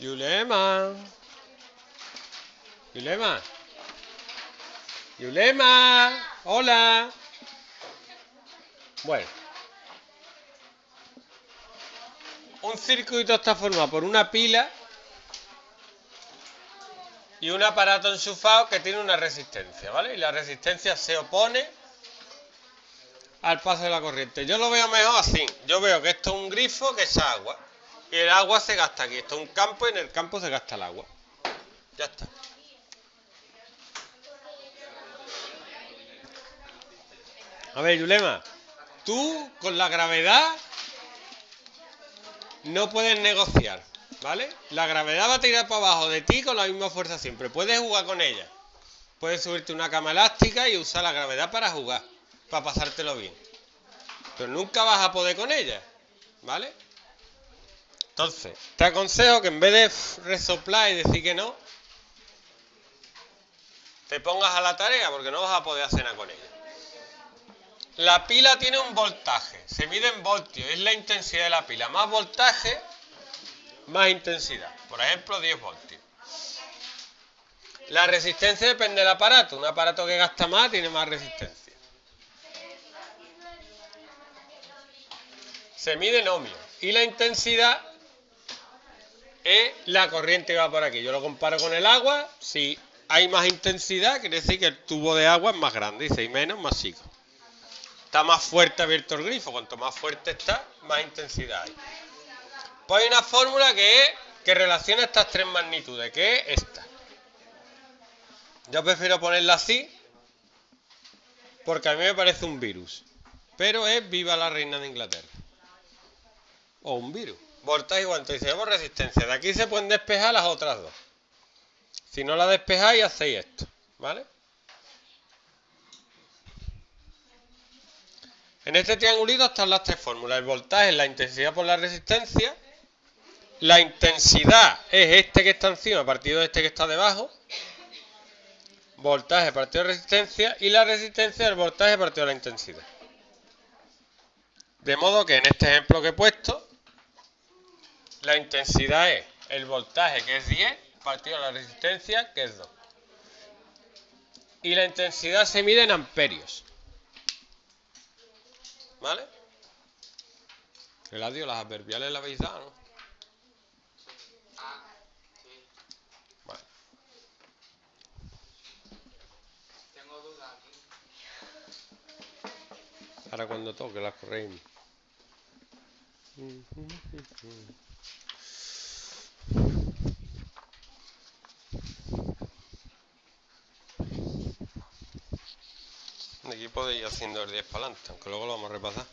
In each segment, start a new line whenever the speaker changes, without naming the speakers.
Yulema. Yulema. Yulema. Hola. Bueno. Un circuito está formado por una pila y un aparato enchufado que tiene una resistencia, ¿vale? Y la resistencia se opone al paso de la corriente. Yo lo veo mejor así. Yo veo que esto es un grifo que es agua. El agua se gasta aquí. Esto es un campo y en el campo se gasta el agua. Ya está. A ver, Yulema, tú con la gravedad no puedes negociar, ¿vale? La gravedad va a tirar para abajo de ti con la misma fuerza siempre. Puedes jugar con ella. Puedes subirte una cama elástica y usar la gravedad para jugar, para pasártelo bien. Pero nunca vas a poder con ella, ¿vale? Entonces, te aconsejo que en vez de resoplar y decir que no, te pongas a la tarea porque no vas a poder hacer nada con ella. La pila tiene un voltaje, se mide en voltios, es la intensidad de la pila. Más voltaje, más intensidad. Por ejemplo, 10 voltios. La resistencia depende del aparato. Un aparato que gasta más tiene más resistencia. Se mide en ohmios. Y la intensidad es la corriente va por aquí. Yo lo comparo con el agua. Si hay más intensidad, quiere decir que el tubo de agua es más grande. Y si hay menos, más chico. Está más fuerte abierto el grifo. Cuanto más fuerte está, más intensidad hay. Pues hay una fórmula que es que relaciona estas tres magnitudes, que es esta. Yo prefiero ponerla así porque a mí me parece un virus. Pero es viva la reina de Inglaterra. O un virus. Voltaje igual. Entonces tenemos resistencia. De aquí se pueden despejar las otras dos. Si no la despejáis, hacéis esto. ¿Vale? En este triangulito están las tres fórmulas. El voltaje es la intensidad por la resistencia. La intensidad es este que está encima partido de este que está debajo. Voltaje partido de resistencia. Y la resistencia del voltaje partido de la intensidad. De modo que en este ejemplo que he puesto, la intensidad es el voltaje que es 10 partido la resistencia que es 2. Y la intensidad se mide en amperios. ¿Vale? Eladio, las adverbiales la habéis dado, ¿no? Ahora cuando toque las Aquí podéis ir haciendo el 10 para adelante, aunque luego lo vamos a repasar.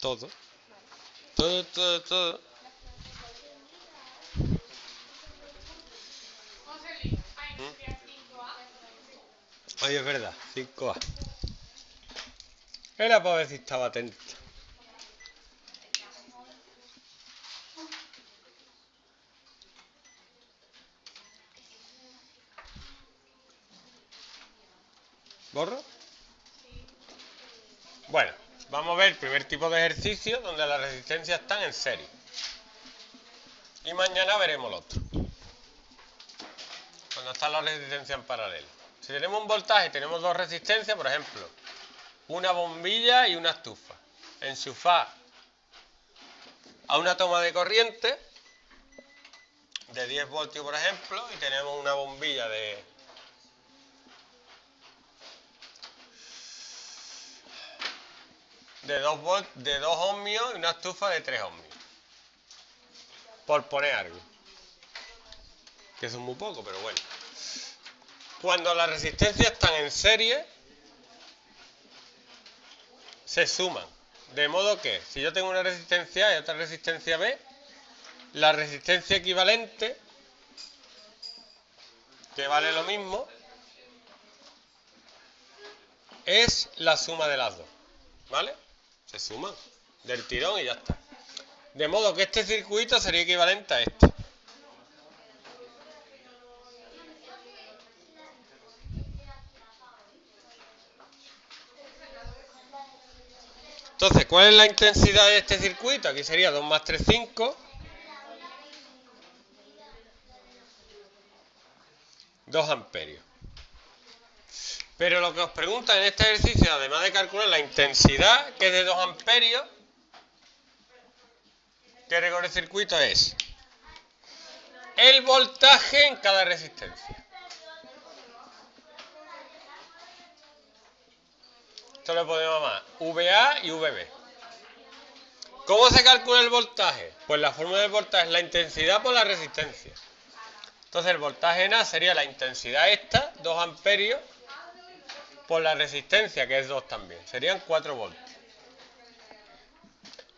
Todo. Todo, todo, todo. Ay, es verdad, 5A. Era para ver si estaba atento. Bueno, vamos a ver el primer tipo de ejercicio donde las resistencias están en serie. Y mañana veremos el otro. Cuando están las resistencias en paralelo. Si tenemos un voltaje tenemos dos resistencias, por ejemplo, una bombilla y una estufa. Enchufar a una toma de corriente de 10 voltios, por ejemplo, y tenemos una bombilla de de 2 volt, de 2 ohmios y una estufa de 3 ohmios. Por poner algo. Que eso es muy poco, pero bueno. Cuando las resistencias están en serie, se suman. De modo que, si yo tengo una resistencia A y otra resistencia B, la resistencia equivalente, que vale lo mismo, es la suma de las dos. ¿Vale? Se suman del tirón y ya está. De modo que este circuito sería equivalente a este. Entonces, ¿cuál es la intensidad de este circuito? Aquí sería 2 más 3, 5. 2 amperios. Pero lo que os pregunta en este ejercicio, además de calcular la intensidad, que es de 2 amperios, que recorre el circuito es el voltaje en cada resistencia. Esto lo podemos llamar VA y VB. ¿Cómo se calcula el voltaje? Pues la fórmula del voltaje es la intensidad por la resistencia. Entonces el voltaje en A sería la intensidad esta, 2 amperios, por la resistencia, que es 2 también. Serían 4 voltios.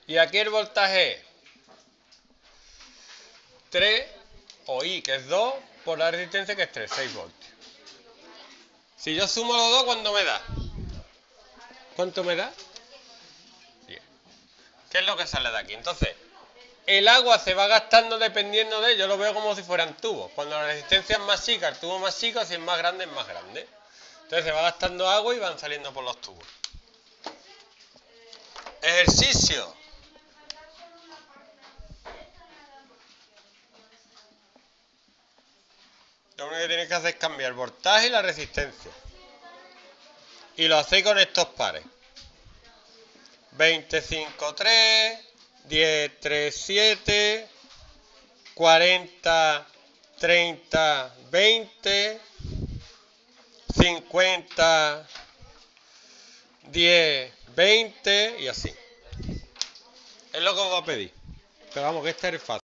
Y aquí el voltaje es 3, o I, que es 2, por la resistencia, que es 3, 6 voltios. Si yo sumo los dos, ¿cuánto me da? ¿Cuánto me da? 10. ¿Qué es lo que sale de aquí? Entonces, el agua se va gastando dependiendo de, yo lo veo como si fueran tubos. Cuando la resistencia es más chica, el tubo más chico, si es más grande, es más grande. Entonces se va gastando agua y van saliendo por los tubos. Ejercicio. Lo único que tienes que hacer es cambiar el voltaje y la resistencia. Y lo hacéis con estos pares. 25, 3, 10, 3, 7, 40, 30, 20, 50, 10, 20 y así. Es lo que os voy a pedir. Pero vamos, que este es fácil.